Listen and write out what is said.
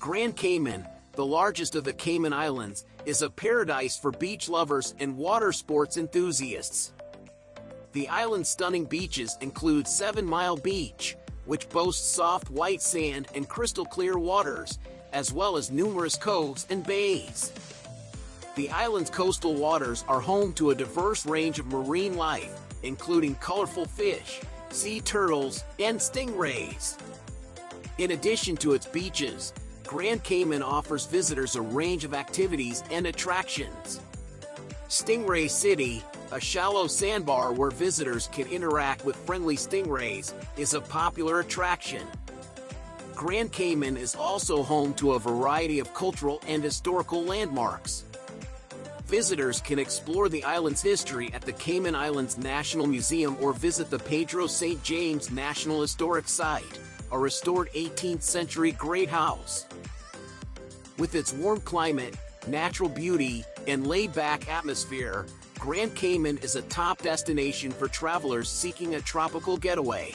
Grand Cayman, the largest of the Cayman Islands, is a paradise for beach lovers and water sports enthusiasts. The island's stunning beaches include Seven Mile Beach, which boasts soft white sand and crystal clear waters, as well as numerous coves and bays. The island's coastal waters are home to a diverse range of marine life, including colorful fish, sea turtles, and stingrays. In addition to its beaches, Grand Cayman offers visitors a range of activities and attractions. Stingray City, a shallow sandbar where visitors can interact with friendly stingrays, is a popular attraction. Grand Cayman is also home to a variety of cultural and historical landmarks. Visitors can explore the island's history at the Cayman Islands National Museum or visit the Pedro St. James National Historic Site, a restored 18th century great house. With its warm climate, natural beauty, and laid-back atmosphere, Grand Cayman is a top destination for travelers seeking a tropical getaway.